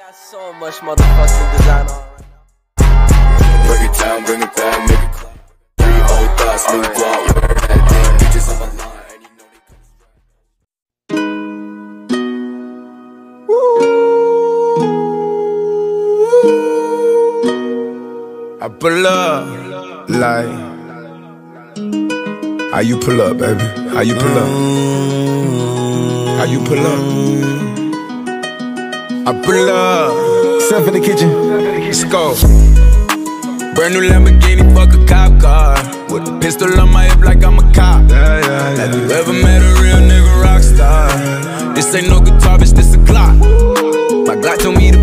got so much motherfucking design on right now. Break it down, bring it back, make it clap. Three old thoughts, new guap. That damn bitches on my line, and you know they I pull up like how you pull up, baby? How you pull up? How you pull up? I pull up. Step in the kitchen. Let's go. Brand new Lamborghini, fuck a cop car. With a pistol on my hip like I'm a cop. Yeah, yeah, yeah. Have you ever met a real nigga rock star? This ain't no guitar, bitch, this a Glock. My Glock told me to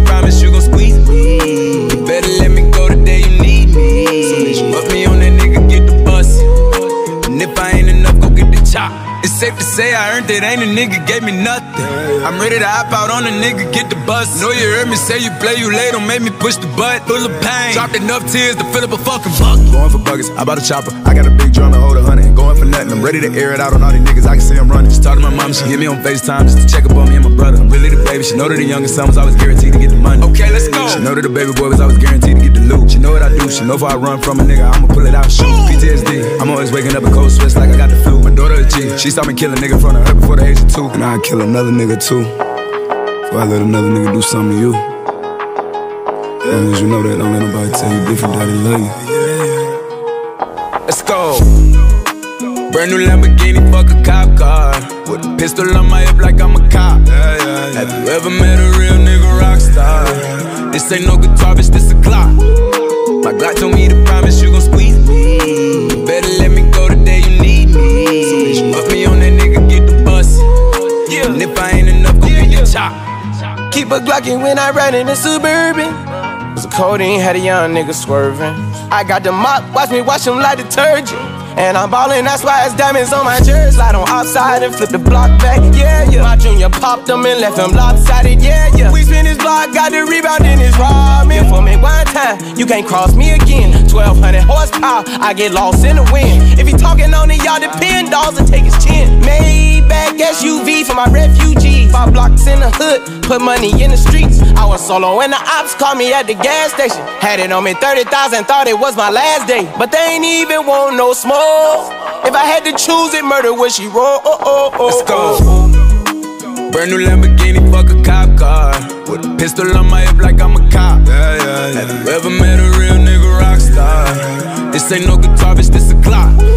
safe to say I earned it, ain't a nigga gave me nothing. I'm ready to hop out on a nigga, get the bus. Know you heard me say you play, you late, don't make me push the butt. Full of pain, dropped enough tears to fill up a fucking bucket. Going for buggers, I bought a chopper. I got a big drum to hold a hundred. Going for nothing, I'm ready to air it out on all these niggas. I can see I'm running. Just talk to my mom, she hit me on FaceTime just to check up on me and my brother. I'm really the baby. She know that the youngest son was always guaranteed to get the money. Okay, let's go. She know that the baby boy was always guaranteed to get the loot. She know what I do. She know if I run from a nigga, I'ma pull it out. Shoot. PTSD. I'm always waking up in cold sweats like I got the flu. My daughter a G. She saw me kill a nigga front of her before the age of two. And I'd kill another nigga too. Before I let another nigga do something to you. As long as you know that, don't let nobody tell you different they love you. Let's go. Brand new Lamborghini, fuck a cop car. With a pistol on my hip like I'm a cop. Have you ever met a real nigga rock star? This ain't no guitar, bitch, this a Glock. My Glock told me to promise you gon' squeeze Keep when I ride in the Suburban. Was a codeine, had a young nigga swerving. I got the mop, watch me wash him like detergent. And I'm ballin', that's why it's diamonds on my jersey. Slide on outside and flip the block back, yeah, yeah. My junior popped him and left him lopsided, yeah, yeah. We spin his block, got the rebound in his ramen. For me one time, you can't cross me again. 1200 horsepower, I get lost in the wind. If he talking on it, y'all depend, dolls and take his chin. Maybach SUV for my refugees. Five blocks in the hood, put money in the streets. I was solo and the ops called me at the gas station. Had it on me 30,000, thought it was my last day. But they ain't even want no smoke. If I had to choose it, murder would she roll? Oh, oh, oh, Let's go. Brand new Lamborghini, fuck a cop car. With a pistol on my hip like I'm a cop. Yeah, yeah, yeah. This ain't no guitar, bitch, this a Glock.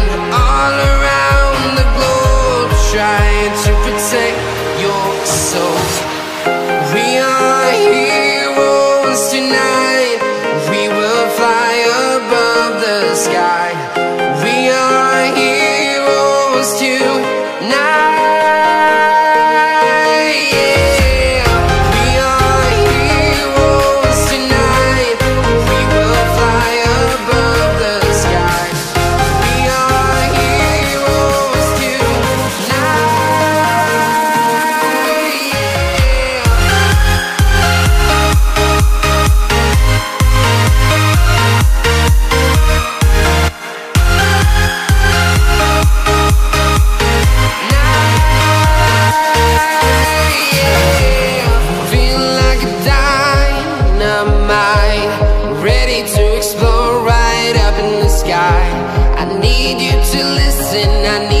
listen, I need